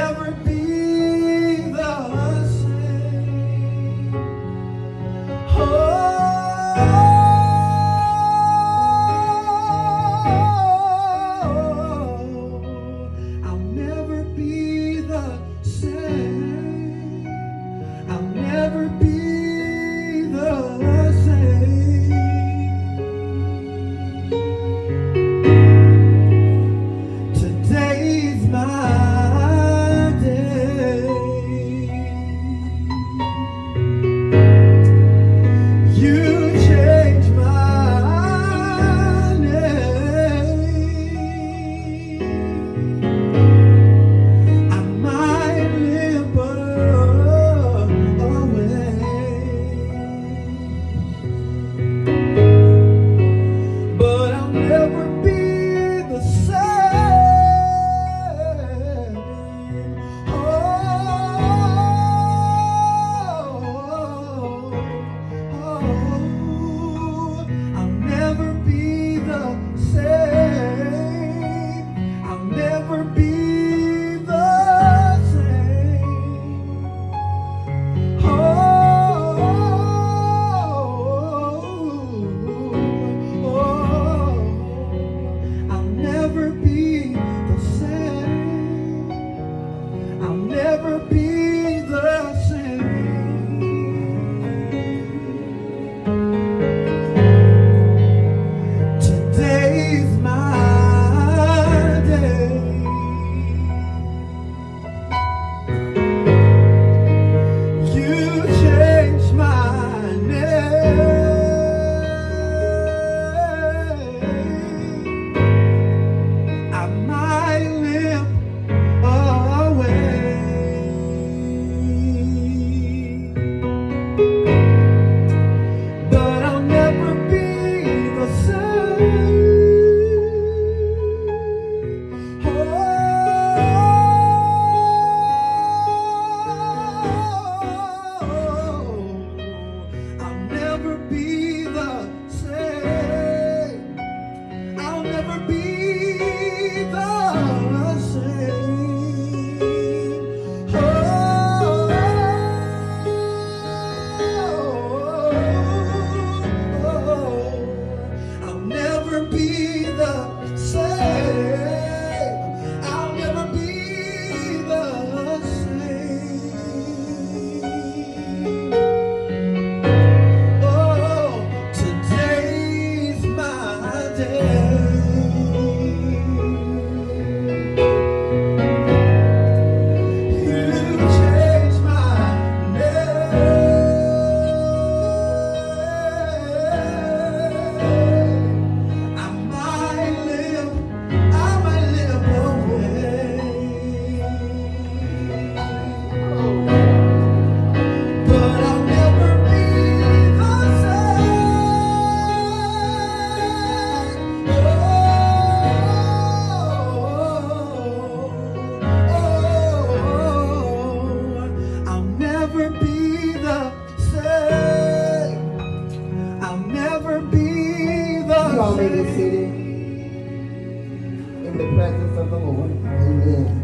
never be be may be seated in the presence of the Lord. Amen.